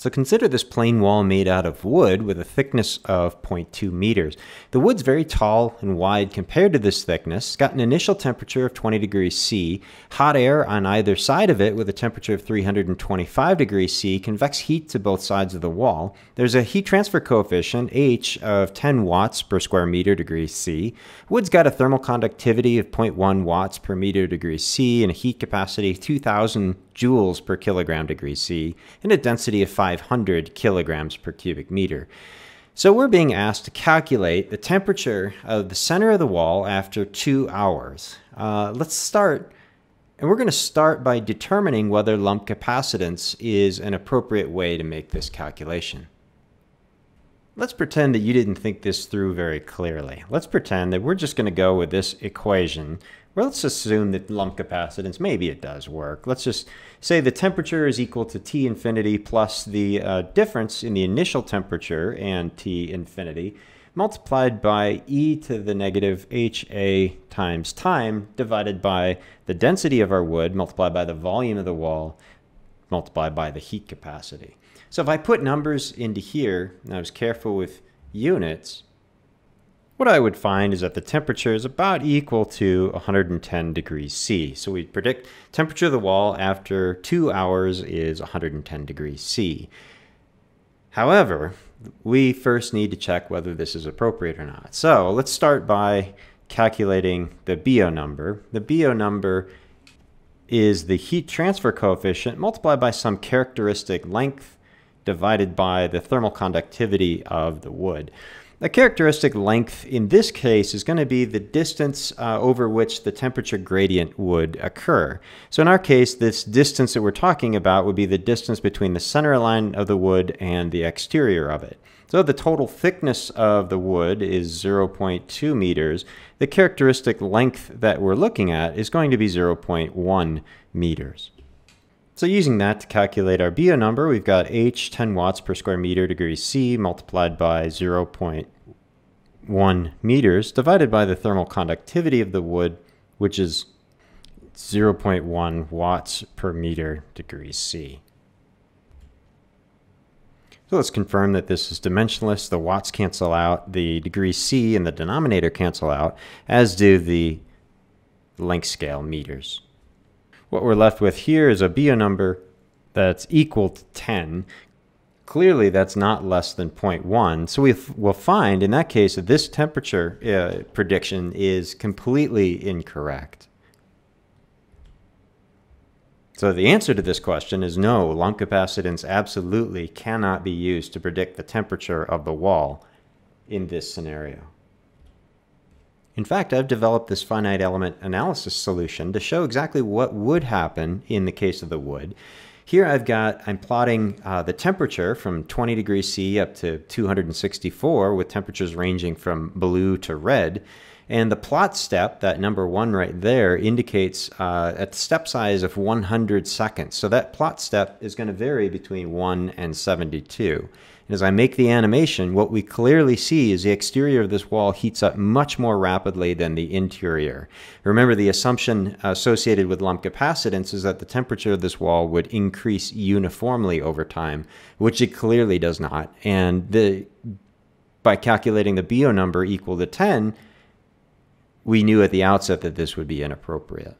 So consider this plane wall made out of wood with a thickness of 0.2 meters. The wood's very tall and wide compared to this thickness. It's got an initial temperature of 20 degrees C, hot air on either side of it with a temperature of 325 degrees C, convects heat to both sides of the wall. There's a heat transfer coefficient, H, of 10 watts per square meter degree C. Wood's got a thermal conductivity of 0.1 watts per meter degree C and a heat capacity of 2,000 joules per kilogram degree C and a density of 500 kilograms per cubic meter. So we're being asked to calculate the temperature of the center of the wall after two hours. Uh, let's start, and we're going to start by determining whether lump capacitance is an appropriate way to make this calculation. Let's pretend that you didn't think this through very clearly. Let's pretend that we're just going to go with this equation well, let's assume that lump capacitance, maybe it does work. Let's just say the temperature is equal to T infinity plus the uh, difference in the initial temperature and T infinity multiplied by e to the negative HA times time divided by the density of our wood multiplied by the volume of the wall multiplied by the heat capacity. So if I put numbers into here, and I was careful with units, what I would find is that the temperature is about equal to 110 degrees C. So we predict temperature of the wall after two hours is 110 degrees C. However, we first need to check whether this is appropriate or not. So let's start by calculating the Biot number. The Biot number is the heat transfer coefficient multiplied by some characteristic length divided by the thermal conductivity of the wood. The characteristic length in this case is going to be the distance uh, over which the temperature gradient would occur. So in our case, this distance that we're talking about would be the distance between the center line of the wood and the exterior of it. So the total thickness of the wood is 0.2 meters. The characteristic length that we're looking at is going to be 0.1 meters. So using that to calculate our Biot number, we've got H 10 watts per square meter degree C multiplied by 0.1 meters divided by the thermal conductivity of the wood, which is 0.1 watts per meter degree C. So let's confirm that this is dimensionless. The watts cancel out, the degree C and the denominator cancel out, as do the length scale meters. What we're left with here is a Biot number that's equal to 10. Clearly, that's not less than 0.1. So we will find in that case that this temperature uh, prediction is completely incorrect. So the answer to this question is no, lump capacitance absolutely cannot be used to predict the temperature of the wall in this scenario. In fact, I've developed this finite element analysis solution to show exactly what would happen in the case of the wood. Here I've got, I'm plotting uh, the temperature from 20 degrees C up to 264 with temperatures ranging from blue to red. And the plot step, that number one right there, indicates uh, a step size of 100 seconds. So that plot step is going to vary between 1 and 72. And as I make the animation, what we clearly see is the exterior of this wall heats up much more rapidly than the interior. Remember, the assumption associated with lump capacitance is that the temperature of this wall would increase uniformly over time, which it clearly does not. And the, by calculating the Biot number equal to 10, we knew at the outset that this would be inappropriate.